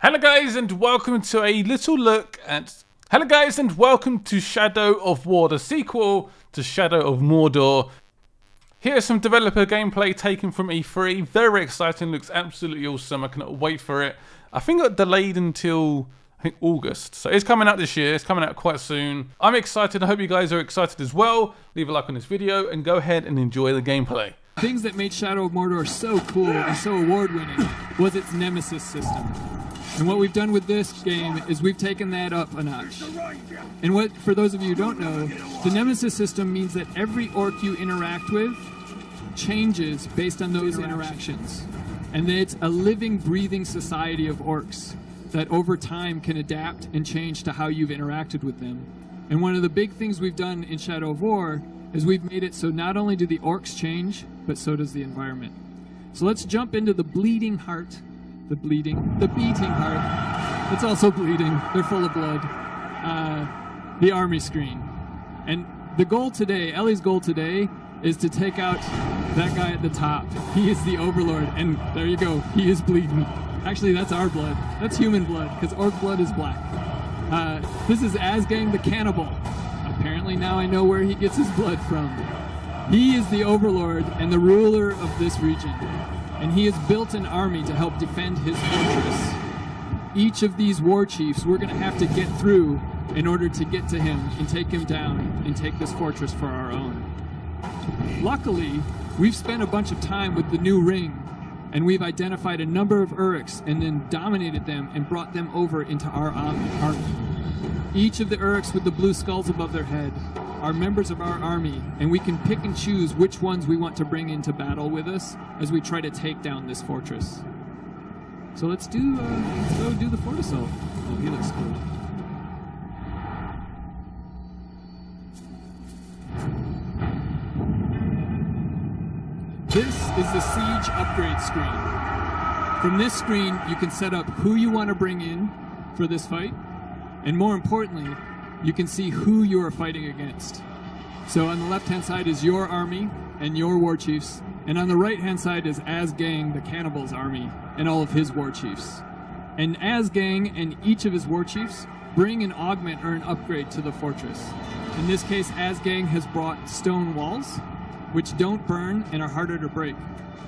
Hello guys and welcome to a little look at Hello guys and welcome to Shadow of War, the sequel to Shadow of Mordor. Here's some developer gameplay taken from E3. Very exciting, looks absolutely awesome. I cannot wait for it. I think it got delayed until I think August. So it's coming out this year. It's coming out quite soon. I'm excited. I hope you guys are excited as well. Leave a like on this video and go ahead and enjoy the gameplay. Things that made Shadow of Mordor so cool and so award winning was its nemesis system. And what we've done with this game is we've taken that up a notch. And what, for those of you who don't know, the Nemesis system means that every orc you interact with changes based on those interactions. And it's a living, breathing society of orcs that over time can adapt and change to how you've interacted with them. And one of the big things we've done in Shadow of War is we've made it so not only do the orcs change, but so does the environment. So let's jump into the bleeding heart the bleeding, the beating heart. It's also bleeding. They're full of blood. Uh, the army screen. And the goal today, Ellie's goal today, is to take out that guy at the top. He is the overlord, and there you go. He is bleeding. Actually, that's our blood. That's human blood, because orc blood is black. Uh, this is Azgang the cannibal. Apparently now I know where he gets his blood from. He is the overlord and the ruler of this region and he has built an army to help defend his fortress. Each of these war chiefs we're going to have to get through in order to get to him and take him down and take this fortress for our own. Luckily, we've spent a bunch of time with the new ring, and we've identified a number of Uruks and then dominated them and brought them over into our army. Each of the Uruks with the blue skulls above their head are members of our army, and we can pick and choose which ones we want to bring into battle with us as we try to take down this fortress. So let's do, uh, let's go do the fort assault. Oh, he looks cool. This is the Siege upgrade screen. From this screen, you can set up who you want to bring in for this fight, and more importantly, you can see who you are fighting against. So on the left-hand side is your army and your war chiefs, and on the right-hand side is Azgang, the cannibal's army, and all of his war chiefs. And Azgang and each of his war chiefs bring an augment or an upgrade to the fortress. In this case, Azgang has brought stone walls, which don't burn and are harder to break.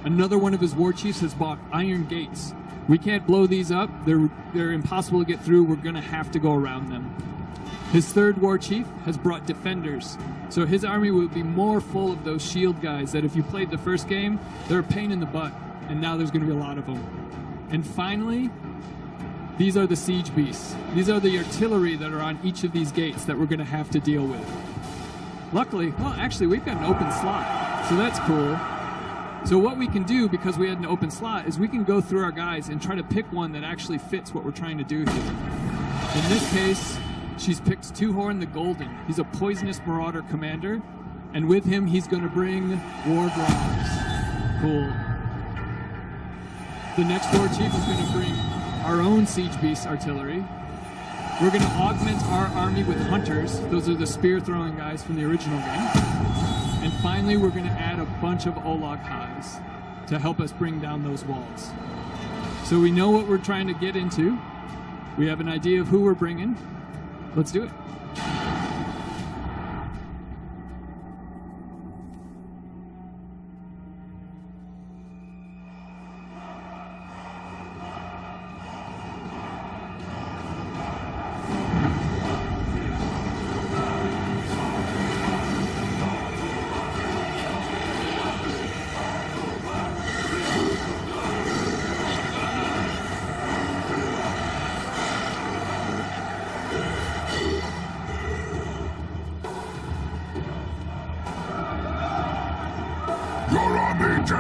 Another one of his war chiefs has bought iron gates. We can't blow these up. They're, they're impossible to get through. We're going to have to go around them. His third war chief has brought defenders, so his army will be more full of those shield guys that if you played the first game, they're a pain in the butt, and now there's going to be a lot of them. And finally, these are the siege beasts. These are the artillery that are on each of these gates that we're going to have to deal with. Luckily, well, actually, we've got an open slot, so that's cool. So what we can do, because we had an open slot, is we can go through our guys and try to pick one that actually fits what we're trying to do here. In this case, She's picked Tuhorn the Golden. He's a poisonous marauder commander, and with him he's going to bring War Drops. Cool. The next war chief is going to bring our own Siege Beast artillery. We're going to augment our army with hunters. Those are the spear throwing guys from the original game. And finally, we're going to add a bunch of Olog highs to help us bring down those walls. So we know what we're trying to get into. We have an idea of who we're bringing. Let's do it.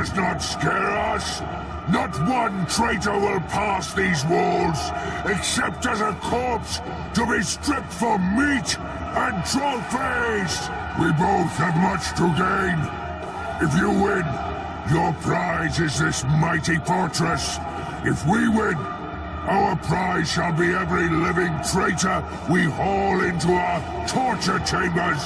Does not scare us. Not one traitor will pass these walls, except as a corpse to be stripped for meat and trophies. We both have much to gain. If you win, your prize is this mighty fortress. If we win, our prize shall be every living traitor we haul into our torture chambers.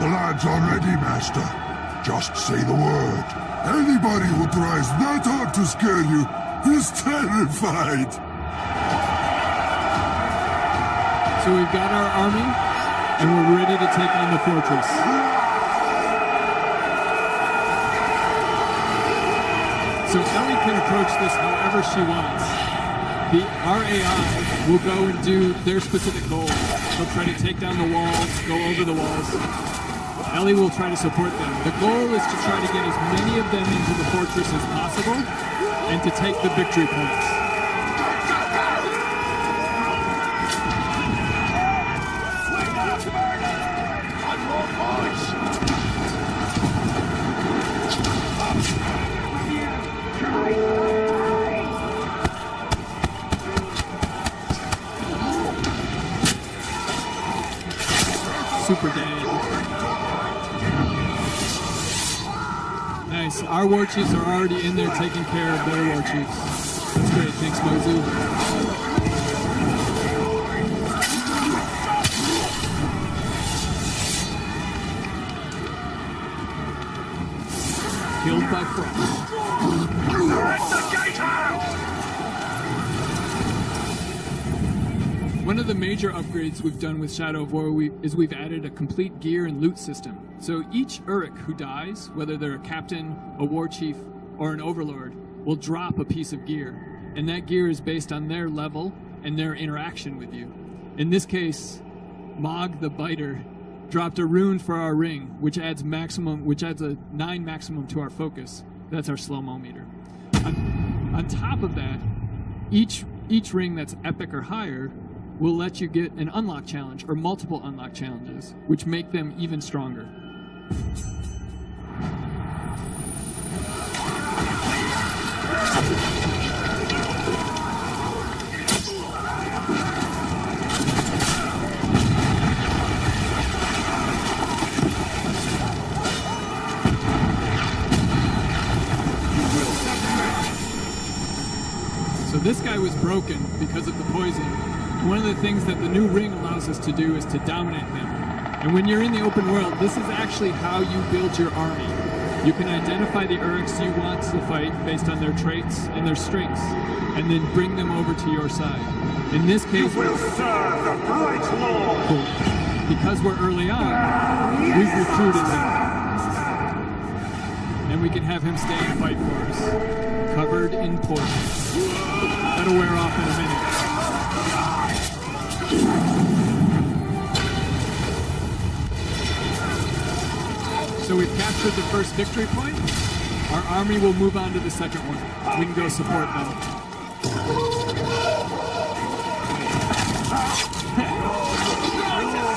The lad's are ready, Master. Just say the word. Anybody who tries that hard to scare you is terrified. So we've got our army, and we're ready to take on the fortress. So Ellie can approach this however she wants. The RAI will go and do their specific goal. They'll try to take down the walls, go over the walls. Ellie will try to support them. The goal is to try to get as many of them into the fortress as possible and to take the victory points. Super. Our war chiefs are already in there taking care of their war chiefs. That's great. Thanks, Mozu. One of the major upgrades we've done with Shadow of War we, is we've added a complete gear and loot system. So each Uruk who dies, whether they're a captain, a war chief, or an overlord, will drop a piece of gear. And that gear is based on their level and their interaction with you. In this case, Mog the Biter dropped a rune for our ring, which adds maximum which adds a 9 maximum to our focus. That's our slow-mo meter. On, on top of that, each each ring that's epic or higher will let you get an unlock challenge or multiple unlock challenges, which make them even stronger. So this guy was broken because of the poison. One of the things that the new ring allows us to do is to dominate him. And when you're in the open world, this is actually how you build your army. You can identify the Uruks you want to fight based on their traits and their strengths, and then bring them over to your side. In this case, Will serve the Bright Lord! because we're early on, we've recruited him. And we can have him stay and fight for us, covered in poison. That'll wear off in a minute. So we've captured the first victory point. Our army will move on to the second one. We can go support them.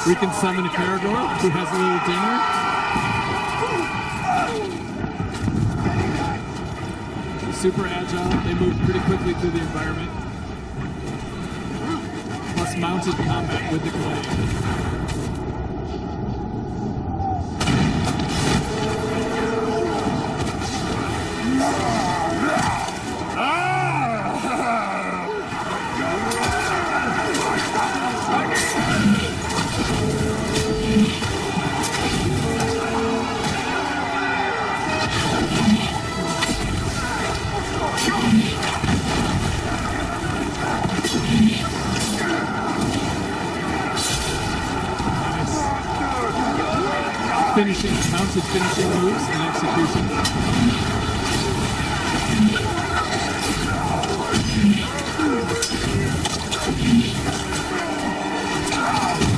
we can summon a Caragor who has a little dinner. Super agile. They move pretty quickly through the environment. Plus mounted combat with the glaive. Finishing, finishing moves and execution.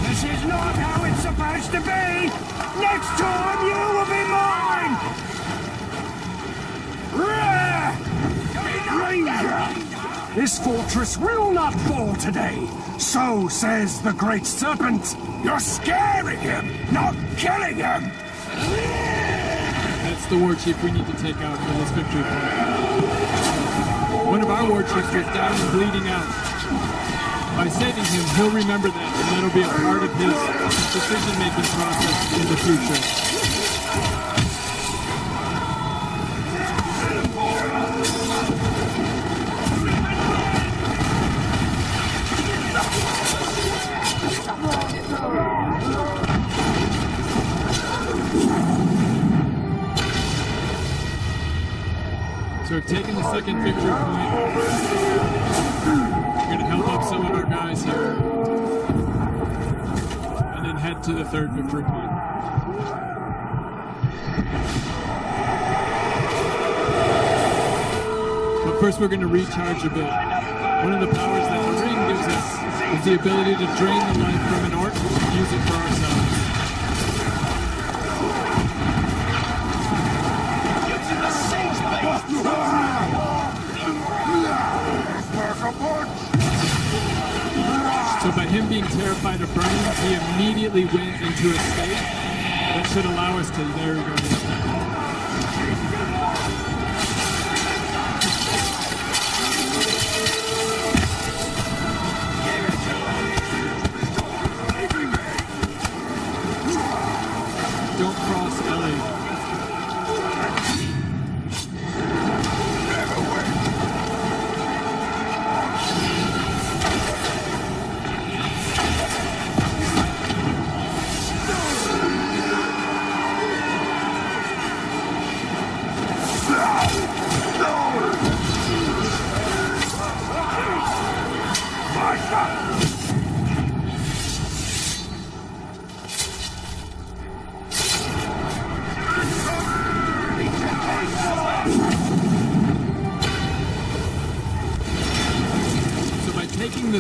This is not how it's supposed to be! Next time you will be mine! Ranger! This fortress will not fall today, so says the great serpent. You're scaring him, not killing him! That's the war chief we need to take out for this victory. One of our war chiefs was down and bleeding out. By saving him, he'll remember that, and that'll be a part of his decision-making process in the future. To third victory point. But first we're gonna recharge a bit. One of the powers that the ring gives us is the ability to drain the life from an orc and use it for ourselves. Him being terrified of burning, he immediately went into a state that should allow us to. There we go.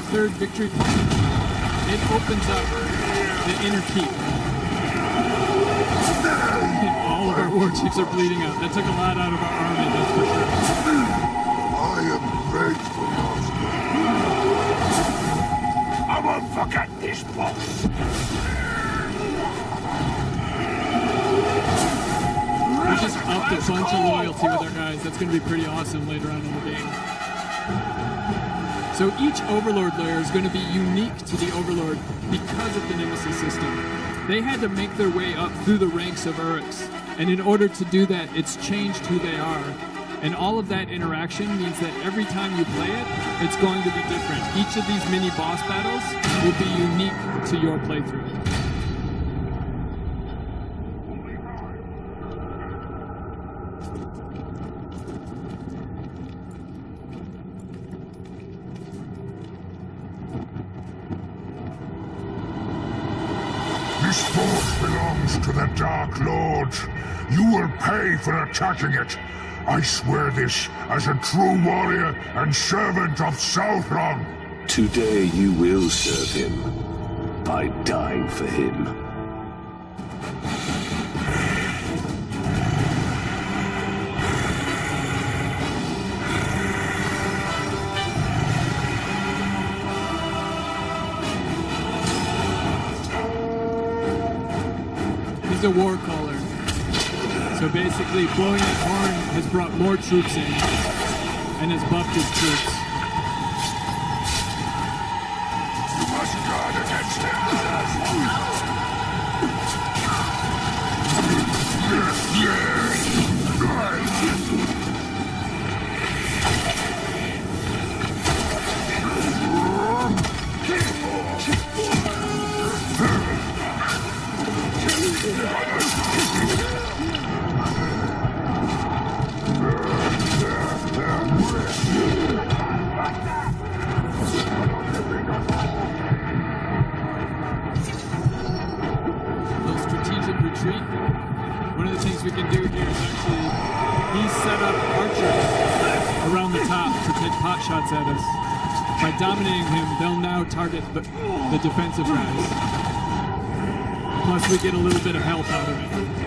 Third victory point, it opens up the inner keep. And all of our war chiefs are bleeding out. That took a lot out of our army, that's for sure. I am grateful, Oscar. I won't forget this boss. We just upped a bunch of loyalty with our guys. That's going to be pretty awesome later on in the game. So each Overlord layer is going to be unique to the Overlord because of the Nemesis system. They had to make their way up through the ranks of Uruks, and in order to do that, it's changed who they are. And all of that interaction means that every time you play it, it's going to be different. Each of these mini boss battles will be unique to your playthrough. This force belongs to the Dark Lord. You will pay for attacking it. I swear this as a true warrior and servant of Sauron. Today you will serve him by dying for him. He's a war caller. So basically, blowing that horn has brought more troops in and has buffed his troops. One of the things we can do here is actually he's set up archers around the top to take pot shots at us. By dominating him, they'll now target the, the defensive guys. Plus, we get a little bit of health out of it.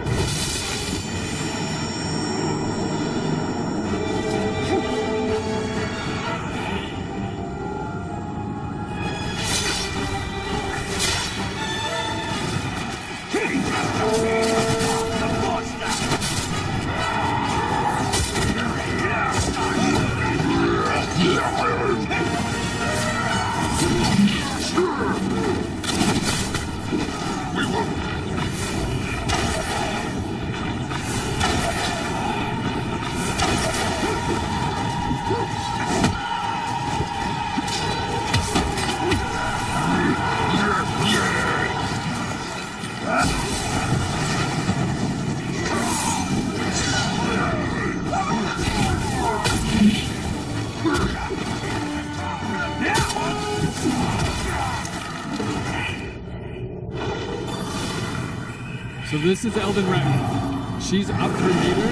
This is Elven Rage. She's upped her meter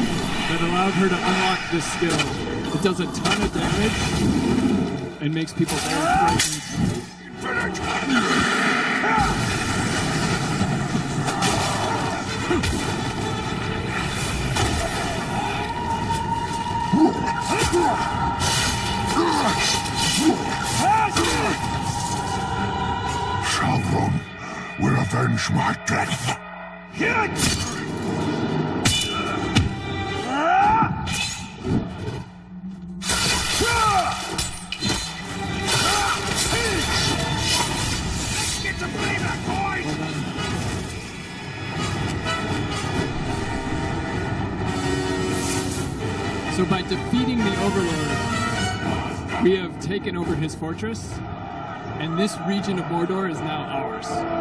that allowed her to unlock this skill. It does a ton of damage and makes people very frightened. Will avenge my death. So by defeating the Overlord, we have taken over his fortress, and this region of Mordor is now ours.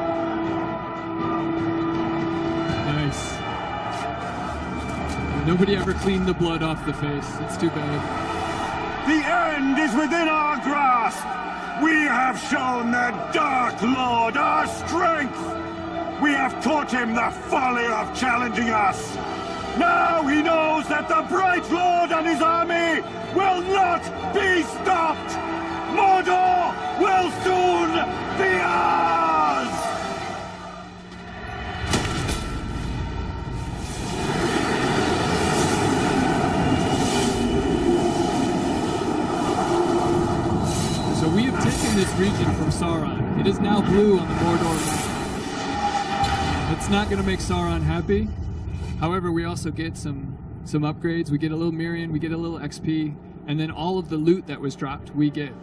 Nobody ever cleaned the blood off the face. It's too bad. The end is within our grasp! We have shown the Dark Lord our strength! We have taught him the folly of challenging us! Now he knows that the Bright Lord and his army will not be stopped! Mordor will soon region from Sauron. It is now blue on the Mordor map. It's not going to make Sauron happy. However, we also get some some upgrades. We get a little Mirian, we get a little XP, and then all of the loot that was dropped we get.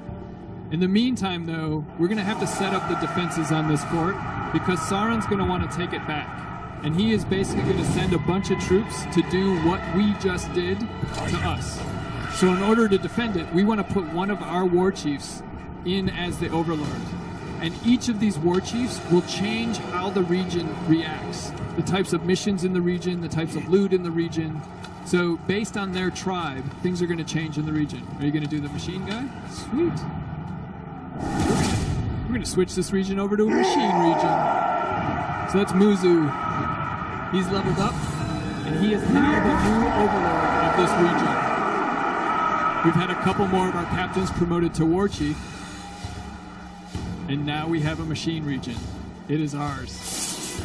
In the meantime, though, we're going to have to set up the defenses on this fort because Sauron's going to want to take it back. And he is basically going to send a bunch of troops to do what we just did to us. So, in order to defend it, we want to put one of our war chiefs in as the overlord. And each of these war chiefs will change how the region reacts. The types of missions in the region, the types of loot in the region. So, based on their tribe, things are going to change in the region. Are you going to do the machine guy? Sweet. We're going to switch this region over to a machine region. So that's Muzu. He's leveled up, and he is now the new overlord of this region. We've had a couple more of our captains promoted to war chief, and now we have a machine region. It is ours.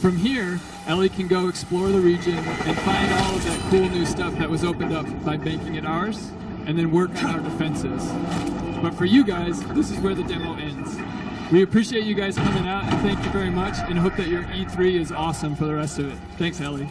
From here, Ellie can go explore the region and find all of that cool new stuff that was opened up by making it ours, and then work on our defenses. But for you guys, this is where the demo ends. We appreciate you guys coming out, and thank you very much, and hope that your E3 is awesome for the rest of it. Thanks, Ellie.